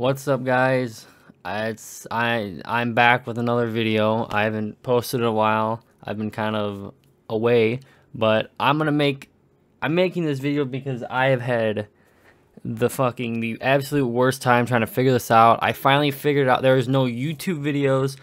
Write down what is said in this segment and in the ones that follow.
What's up, guys? It's I I'm back with another video. I haven't posted in a while. I've been kind of away, but I'm gonna make I'm making this video because I have had the fucking the absolute worst time trying to figure this out. I finally figured out there is no YouTube videos.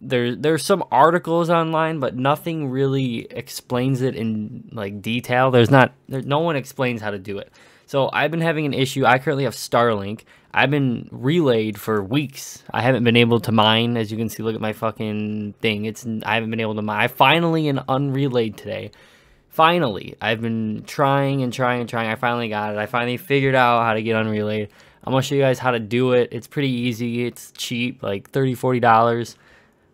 There there's some articles online, but nothing really explains it in like detail. There's not there, no one explains how to do it. So I've been having an issue. I currently have Starlink. I've been relayed for weeks. I haven't been able to mine. As you can see, look at my fucking thing. It's I haven't been able to mine. I finally an unrelayed today. Finally, I've been trying and trying and trying. I finally got it. I finally figured out how to get unrelayed. I'm gonna show you guys how to do it. It's pretty easy. It's cheap, like $30, 40 dollars.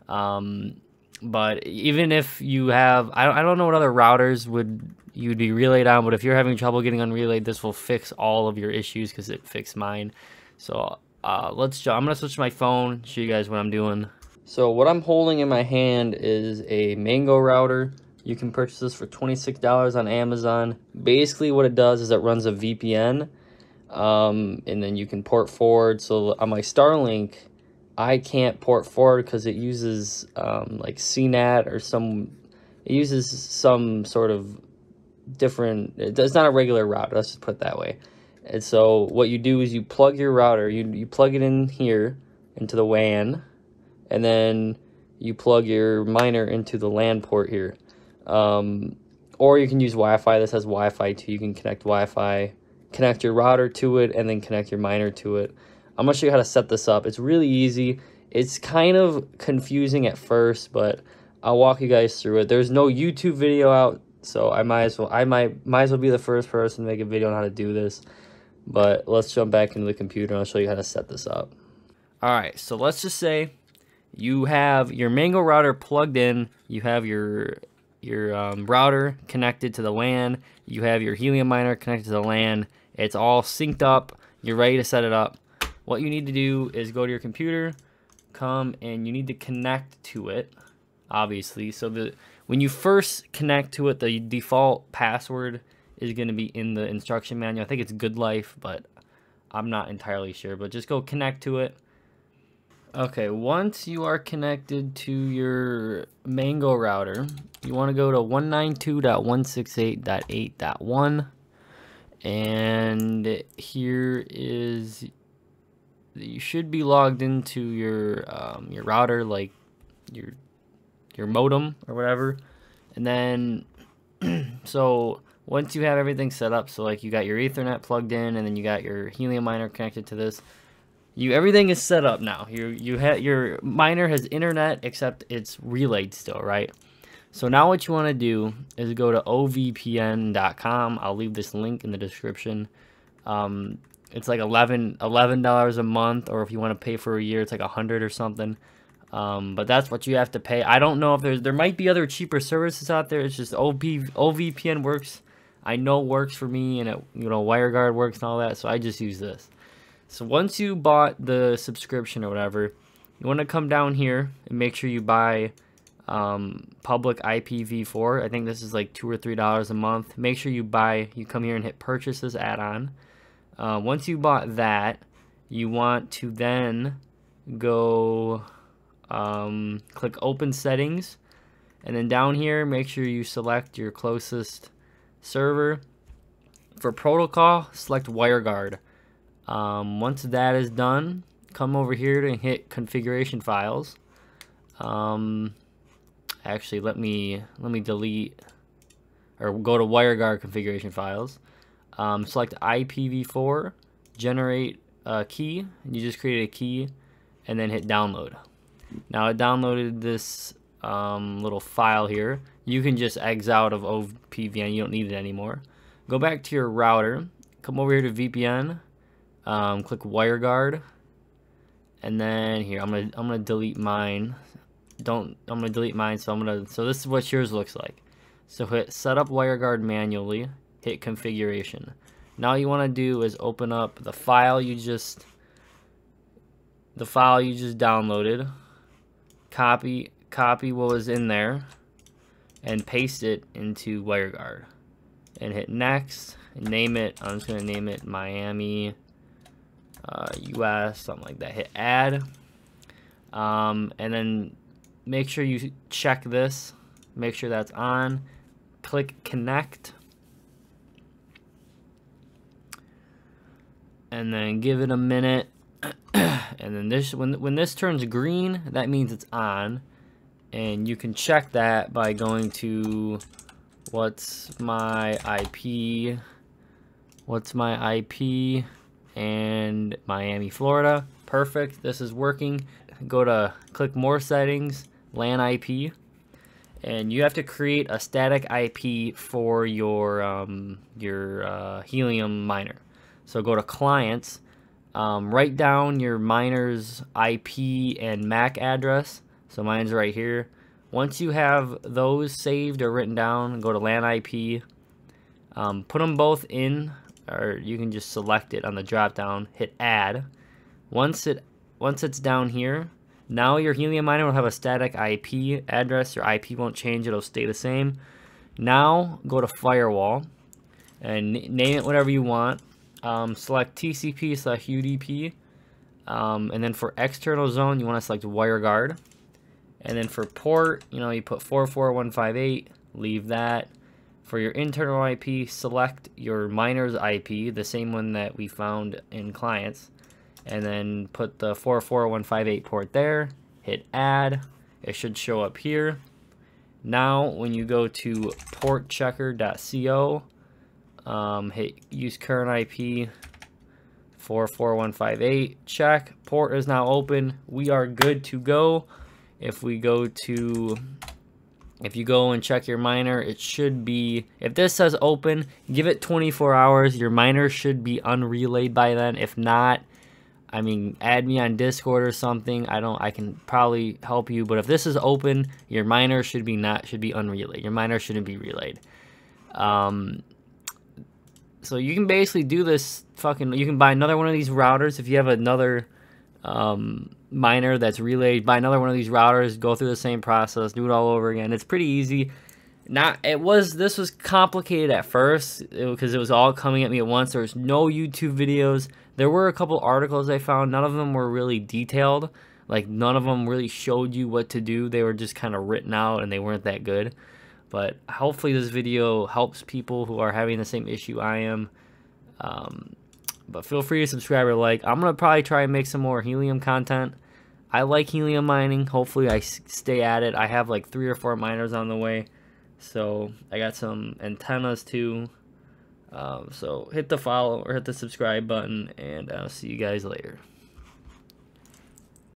Um, but even if you have, I don't, I don't know what other routers would you'd be relayed on, but if you're having trouble getting unrelayed, this will fix all of your issues because it fixed mine. So uh, let's. I'm gonna switch my phone. Show you guys what I'm doing. So what I'm holding in my hand is a Mango router. You can purchase this for $26 on Amazon. Basically what it does is it runs a VPN um, and then you can port forward. So on my Starlink, I can't port forward because it uses um, like CNAT or some, it uses some sort of different, it's not a regular router, let's just put it that way. And so what you do is you plug your router, you, you plug it in here into the WAN, and then you plug your miner into the LAN port here. Um, or you can use Wi-Fi. This has Wi-Fi too. You can connect Wi-Fi, connect your router to it, and then connect your miner to it. I'm going to show you how to set this up. It's really easy. It's kind of confusing at first, but I'll walk you guys through it. There's no YouTube video out so I might as well I might might as well be the first person to make a video on how to do this. But let's jump back into the computer and I'll show you how to set this up. Alright, so let's just say you have your Mango router plugged in, you have your your um, router connected to the LAN, you have your Helium miner connected to the LAN, it's all synced up, you're ready to set it up. What you need to do is go to your computer, come and you need to connect to it, obviously. So the when you first connect to it, the default password is going to be in the instruction manual. I think it's good life, but I'm not entirely sure. But just go connect to it. Okay, once you are connected to your Mango router, you want to go to 192.168.8.1 and here is you should be logged into your um, your router like your your modem or whatever. And then, so once you have everything set up, so like you got your Ethernet plugged in, and then you got your Helium miner connected to this, you everything is set up now. You you have your miner has internet, except it's relayed still, right? So now what you want to do is go to ovpn.com. I'll leave this link in the description. Um, it's like 11 dollars a month, or if you want to pay for a year, it's like a hundred or something. Um, but that's what you have to pay. I don't know if there's there might be other cheaper services out there. It's just OP, OVPN works. I know works for me, and it, you know WireGuard works and all that. So I just use this. So once you bought the subscription or whatever, you want to come down here and make sure you buy um, public IPv4. I think this is like two or three dollars a month. Make sure you buy. You come here and hit purchase this add-on. Uh, once you bought that, you want to then go um, click open settings and then down here make sure you select your closest server. For protocol select WireGuard um, once that is done come over here and hit configuration files. Um, actually let me let me delete or go to WireGuard configuration files. Um, select IPv4 generate a key you just create a key and then hit download. Now I downloaded this um, little file here. You can just exit out of OVPN. You don't need it anymore. Go back to your router. Come over here to VPN. Um, click WireGuard. And then here, I'm gonna I'm gonna delete mine. Don't I'm gonna delete mine. So I'm gonna so this is what yours looks like. So hit Setup WireGuard manually. Hit Configuration. Now you want to do is open up the file you just the file you just downloaded copy copy what was in there and paste it into WireGuard and hit next and name it I'm just gonna name it Miami uh, US, something like that. Hit add. Um, and then make sure you check this. Make sure that's on. Click connect. And then give it a minute. and then this when when this turns green, that means it's on. And you can check that by going to what's my IP what's my IP and Miami, Florida. Perfect. This is working. Go to click more settings, LAN IP, and you have to create a static IP for your um, your uh, Helium miner. So go to clients, um, write down your miner's IP and MAC address. So mine's right here. Once you have those saved or written down, go to LAN IP, um, put them both in or you can just select it on the drop down, hit add. Once it once it's down here, now your Helium miner will have a static IP address. Your IP won't change, it'll stay the same. Now go to firewall and name it whatever you want. Um, select TCP slash UDP. Um, and then for external zone, you want to select WireGuard. And then for port, you know, you put 44158, leave that. For your internal IP, select your miner's IP, the same one that we found in clients, and then put the 44158 port there, hit add, it should show up here. Now, when you go to portchecker.co, um, hit use current IP 44158, check, port is now open, we are good to go. If we go to if you go and check your miner, it should be, if this says open, give it 24 hours. Your miner should be unrelayed by then. If not, I mean, add me on Discord or something. I don't, I can probably help you. But if this is open, your miner should be not, should be unrelayed. Your miner shouldn't be relayed. Um, so you can basically do this fucking, you can buy another one of these routers if you have another, um, miner that's relayed by another one of these routers, go through the same process, do it all over again. It's pretty easy. Not it was this was complicated at first because it, it was all coming at me at once. There was no YouTube videos. There were a couple articles I found. None of them were really detailed. Like none of them really showed you what to do. They were just kind of written out and they weren't that good. But hopefully this video helps people who are having the same issue I am. Um, but feel free to subscribe or like. I'm going to probably try and make some more helium content. I like helium mining. Hopefully I stay at it. I have like three or four miners on the way. So I got some antennas too. Um, so hit the follow or hit the subscribe button and I'll see you guys later.